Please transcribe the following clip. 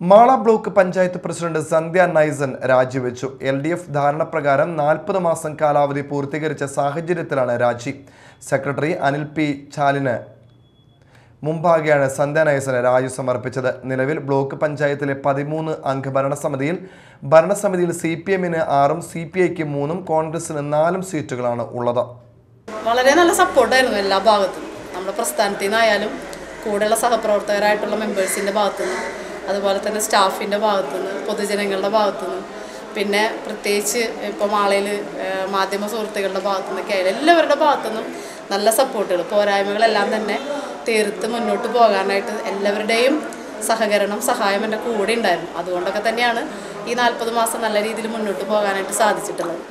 Mala block panchayat president Sandhya Naisan രാജിവെച്ചു. L D F ധാരണപ്രകാരം നാൽപ്പത് മാസം കാലാവധി പൂർത്തീകരിച്ച സാഹചര്യത്തിലാണ് രാജി. സെക്രട്ടറി അനിൽ പി ചാലിന് മുമ്പാകെയാണ് സന്ധ്യ നൈസന് രാജി സമർപ്പിച്ചത്. നിലവിൽ ബ്ലോക്ക് പഞ്ചായത്തിലെ പതിമൂന്ന് അംഗ ഭരണസമിതിയിൽ ഭരണസമിതിയിൽ സി പി എമ്മിന് ആറും സി പി ഐക്ക് മൂന്നും കോൺഗ്രസിന് നാലും സീറ്റുകളാണ് ഉള്ളത്. വളരെ നല്ല സപ്പോർട്ടായിരുന്നു എല്ലാ ഭാഗത്തും. നമ്മുടെ പ്രസ്ഥാനത്തിൽ നിന്നായാലും കൂടെയുള്ള സഹപ്രവർത്തകരായിട്ടുള്ള മെമ്പേഴ്സിന്റെ ഭാഗത്തുനിന്ന്. അതുപോലെ തന്നെ സ്റ്റാഫിന്റെ ഭാഗത്തുനിന്ന് പൊതുജനങ്ങളുടെ ഭാഗത്തുനിന്ന്. പിന്നെ പ്രത്യേകിച്ച് ഇപ്പോൾ മാളയിൽ മാധ്യമ സുഹൃത്തുക്കളുടെ ഭാഗത്തുനിന്നൊക്കെ ആയാലും എല്ലാവരുടെ ഭാഗത്തുനിന്നും നല്ല സപ്പോർട്ടുകൾ. പോരായ്മകളെല്ലാം തന്നെ തീർത്ത് മുന്നോട്ട് പോകാനായിട്ട് എല്ലാവരുടെയും സഹകരണം സഹായം എന്റെ കൂടെ ഉണ്ടായിരുന്നു. അതുകൊണ്ടൊക്കെ തന്നെയാണ് ഈ നാൽപ്പത് മാസം നല്ല രീതിയിൽ മുന്നോട്ട് പോകാനായിട്ട് സാധിച്ചിട്ടുള്ളത്.